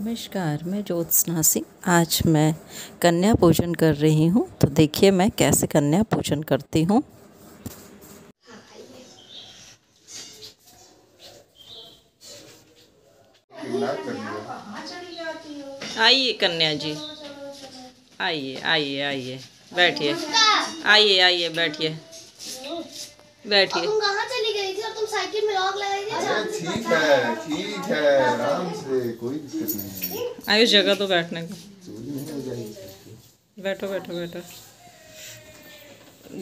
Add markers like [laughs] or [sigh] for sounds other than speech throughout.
नमस्कार, मैं ज्योत्सना सिंह। आज मैं कन्या पूजन कर रही हूँ। तो देखिए मैं कैसे कन्या पूजन करती हूँ। आइए कन्या जी। आइए आइए आइए। बैठिए। आइए आइए, बैठिए। बैठिए। तुम कहाँ चली गई थी और तुम साइकिल में लॉक लगाई थी ठीक है ठीक है आराम से कोई दिक्कत नहीं है। आयुष जगह तो बैठने को चोरी नहीं हो जाएगी बैठो बैठो बैठो।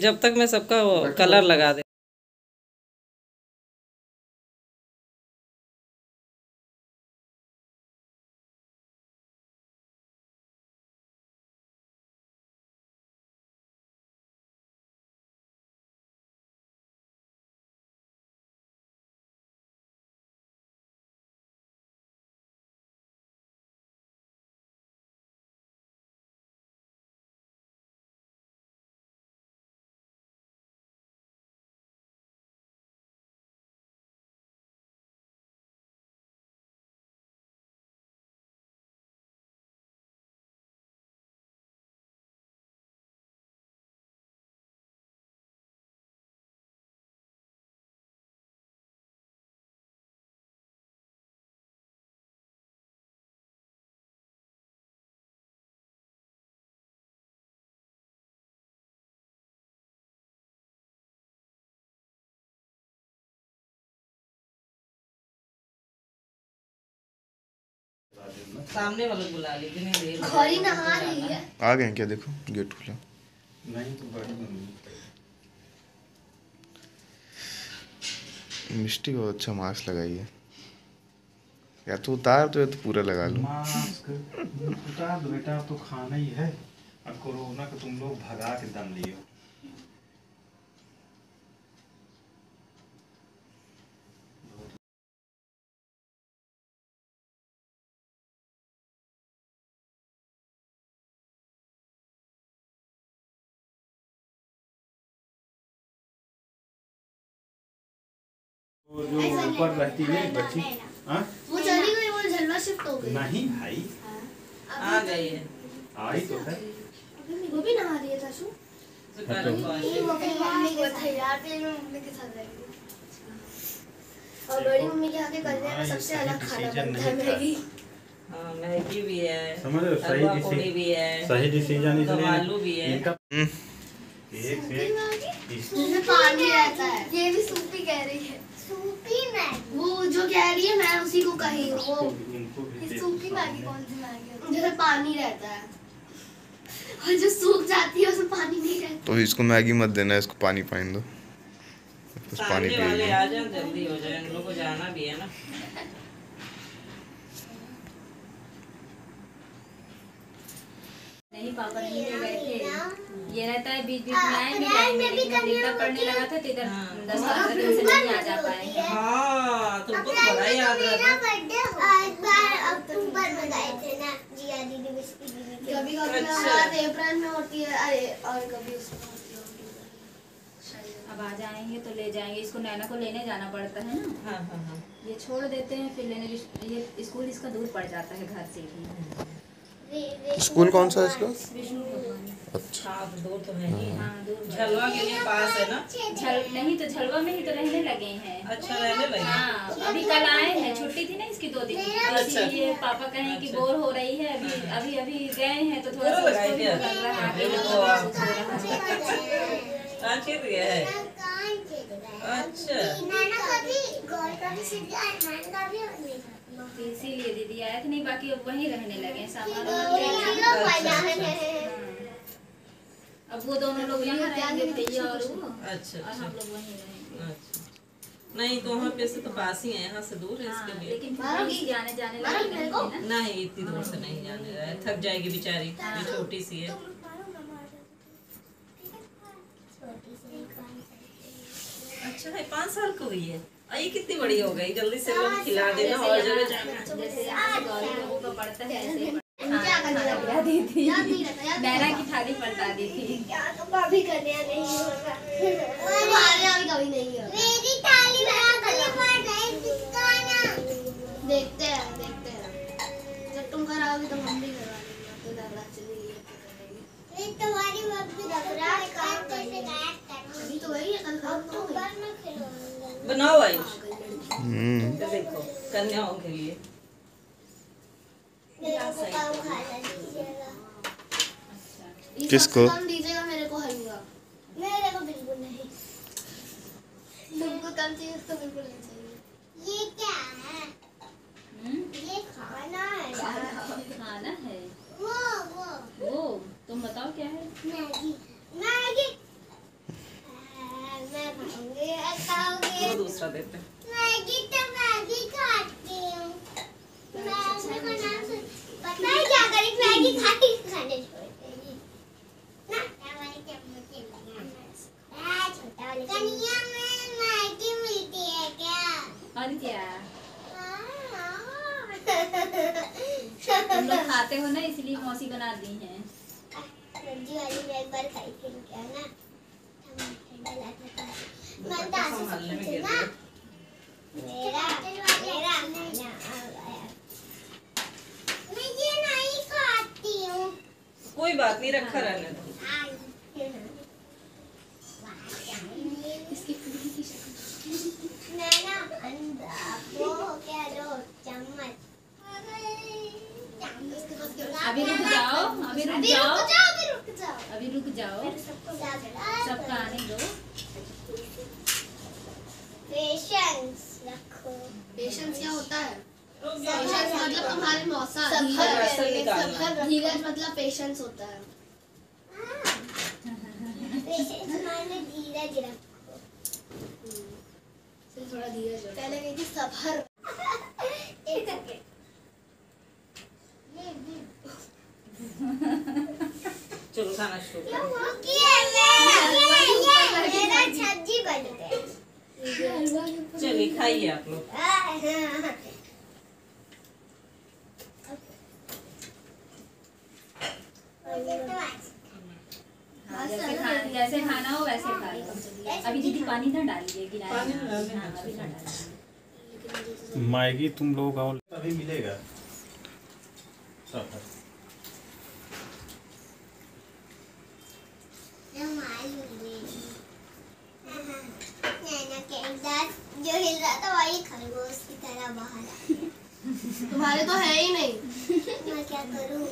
जब तक मैं सबका वो कलर लगा दे। सामने वाला बुला दे खरी नहा रही है। आ गए क्या? देखो गेट खुला। नहीं तो बड़ी मिष्टी बहुत अच्छा मास्क लगाई है या तो उतार तो या तो पूरा लगा लो। मास्क? उतार दो बेटा अब तो खाना ही है। अब कोरोना को तुम लोग भगा के दम लियो वो जो ऊपर रहती है बच्ची। हाँ? वो चली गई वो झलवा शिफ्ट हो गई। नहीं भाई। आ गई है। आई तो है। वो भी नहा रही है ताशु को वो अपनी मम्मी के साथ यार तेरी मम्मी के साथ रहेगी और बड़ी मम्मी के आगे कन्या में सबसे अलग खाना बनता है मैगी हाँ, मैगी भी है समझ रहे हो सही डिसीज़न भी है सही डिसीज़न दम आलू भी है। इनका हम्म, एक से पानी रहता है। ये भी सूपी कह रही है। वो जो कह रही है मैं उसी को कही हूँ वो सूखी मैगी कौन सी मैगी जैसे पानी रहता है। और जो सूख जाती है उसमें पानी नहीं रहता। तो इसको मैगी मत देना इसको पानी पानी दो। बस पानी वाले पिएगी आ जाए जल्दी हो जाए इन लोगों को जाना भी है ना। नहीं पापा नहीं ले गए थे। ये रहता है बीच बीच में आएँगे जाएँगे लेकिन अब पढ़ने लगा था तो इधर दस पंद्रह दिन से नहीं आ जा पाएँगे हाँ तुमको तो याद रहता। अक्टूबर में गए थे ना जिया दीदी बिस्किट दीदी कभी कभी अच्छा। हमारे अप्रैल में होती है अरे और कभी उसमें अब आ जाएँगे तो ले जाएँगे। इसको नैना को लेने जाना पड़ता है ना। हाँ हाँ हाँ। ये छोड़ देते हैं फिर लेने ये स्कूल इसका दूर पड़ जाता है घर से ही। स्कूल कौन सा है इसका? अच्छा। हाँ तो दूर तो है ही। है हाँ दूर पड़- झलवा के लिए पास है ना? झल नहीं तो झलवा में ही तो रहने लगे हैं। अच्छा रहने लगे। हाँ अभी कल आए हैं। छुट्टी थी ना इसकी दो दिन। अच्छा। इसीलिए पापा कहें कि अच्छा। बोर हो रही है। अभी अभी अभी गए हैं तो थोड़ा सा? लग रहा है [laughs] अच्छा। तो इसीलिए दीदी आए थे नहीं बाकी अब वहीं रहने लगे हैं, सामान गए। अब वो दोनों लोग यहाँ रहेंगे भैया और वो अच्छा और अच्छा। हम लोग वहीं रहेंगे। अच्छा। नहीं तो वहाँ पे से तो पास ही है यहाँ से दूर है हाँ, इसके लिए। लेकिन आने जाने लगे नहीं ना। नहीं इतनी दूर से नहीं जाने रहा है। थक जाएगी बेचारी ये छोटी सी है। अच्छा है पाँच साल की हुई है। ये कितनी बड़ी हो गई? जल्दी से लोग खिला देना और जगह जाना। है ही दी थी नैना की थाली पलटा दी थी भाभी नहीं होगा तुम्हारे यहाँ भी कभी नहीं होगा मेरी थाली देखते हैं देखते हैं। जब अभी तो हम भी करवा लेंगे अब तो चली गई तो तुम्हारी मम्मी घबरा अभी तो वही है कल खत्म हो गई। बनाओ आई हम्म ये देखो कन्याओं के लिए किसको? दीजिएगा मेरे को हलवा। मेरे को बिल्कुल नहीं। तुमको कम चाहिए उसको बिल्कुल नहीं चाहिए। ये क्या है हम्म, ये खाना है खाना है वो वो वो तुम बताओ क्या है मैगी मैगी आ, मैं खाऊँगी और खाऊँगी वो दूसरा देते हैं। मैगी तो मैगी खाती हूँ मैगी का नाम सुन पता है क्या करी मैगी खाती खाने छोड़ देगी ना हमारे चम्मच से लगाना आ, छोटा वाले कनिया में मैगी मिलती है क्या और क्या हाँ। तुम लोग [laughs] खाते हो ना इसलिए मौसी बना दी हैं। सब्ज़ी वाली मैं एक बार खाई थी क्या ना टमाटर डाला था तो मैं तो आँसू संभालने में सकती गिर थी ना गए। मेरा मेरा खाना आ गया मैं ये नहीं खाती हूँ कोई बात नहीं रखा रहने दो। अभी रुक जाओ अभी रुक जाओ रुक जाओ। अभी रुक जाओ। अभी रुक जाओ। सबका आने दो। पेशेंस रखो। पेशेंस क्या होता है? पेशेंस मतलब तुम्हारे मौसा सबका धीरज मतलब पेशेंस होता है पेशेंस माने धीरज रखो थोड़ा धीरज पहले गई थी सफ़र चलो खाना शुरू करो। ये ये ये मेरा सब्ज़ी बन गया। चलिए खाइए आप लोग हाँ, जैसे खा जैसे खाना हो वैसे खा लो अभी दीदी पानी ना डालिए गिलास पानी। ना डालना। हाँ, डालिए मैगी तुम लोग और अभी मिलेगा। जो हिल रहा था वही खरगोश की तरह बाहर तुम्हारे तो है ही नहीं। मैं क्या करूँ?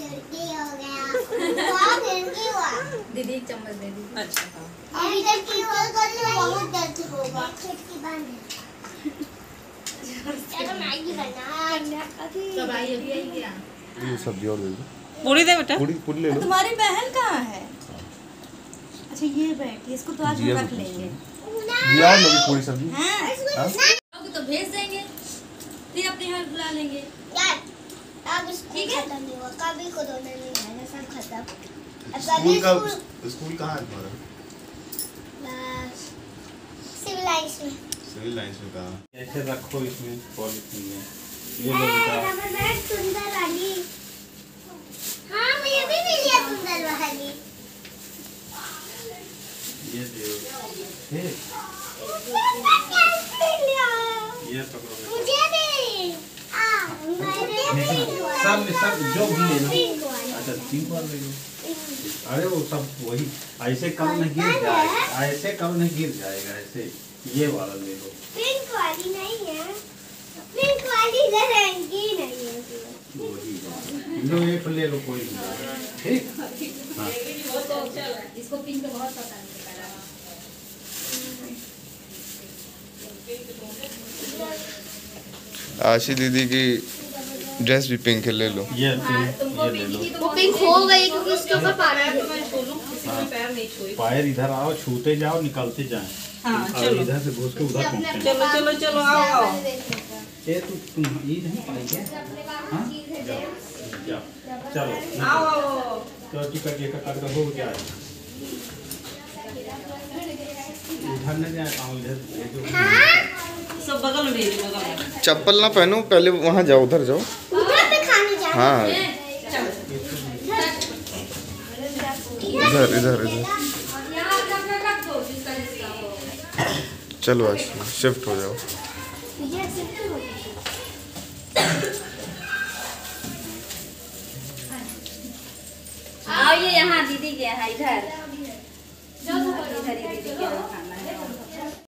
खिड़की हो गया वाह खिड़की हुआ दीदी एक चम्मच दे दीजिए। अच्छा हाँ। अभी तक की कर लो बहुत दर्द होगा। खिड़की बंद चलो मैगी बना कब आई अभी आई क्या? ये सब्ज़ी और दे दो। पूरी दे बेटा। पूरी पूरी ले लो। तुम्हारी बहन कहाँ है? अच्छा ये बैठी इसको तो आज हम रख लेंगे। ये और लोगी पूरी सब्ज़ी। हाँ। हाँ? तो भेज देंगे। फिर अपने यहाँ बुला लेंगे। यार अब स्कूल खत्म नहीं हुआ। कभी को नहीं आना सब खत्म। अब स्कूल का स्कूल स्कूल कहाँ है तुम्हारा? सिविल लाइन्स में। सिविल लाइंस में कहाँ? ऐसे रखो इसमें पॉलिथीन में? ये लोग का सुंदर वाली हाँ मुझे भी मिली है सुंदर वाली ये दो हे, ये पकड़ो बेटा। मुझे भी आ मुझे भी सब में सब जो भी ले लो पिंक वाली अच्छा तीन बार ले लो अरे वो सब वही ऐसे कम नहीं गिर जाएगा ऐसे कम नहीं गिर जाएगा ऐसे ये वाला ले लो। पिंक वाली नहीं है। पिंक वाली रंगी नहीं है। वही लो एक ले लो कोई ठीक? हाँ। इसको पिंक बहुत पसंद है आशी दीदी की ड्रेस भी पिंक है ले लो। ये पिंक ये ले लो। तो वो पिंक हो गई क्योंकि उसके ऊपर पानी पैर में छोड़ू किसी में पैर नहीं छुई पैर इधर आओ छूते जाओ निकलते जाए। हाँ, चलो। इधर से घुस के उधर पहुँचे। चलो चलो चलो आओ आओ। ये तू तुम ये नहीं पाएँगे हाँ। जाओ जाओ। चलो। आओ आओ तो टिकट ये कट का हो गया। उधर नहीं जाए पाऊँ इधर। भेजो सब बगल में भेजो बगल में। चप्पल ना पहनो पहले वहाँ जाओ उधर जाओ। हाँ। इधर इधर इधर। चलो आज शिफ्ट हो जाओ। हो। आओ ये यहाँ दीदी के यहाँ इधर। इधर ही दीदी के यहाँ।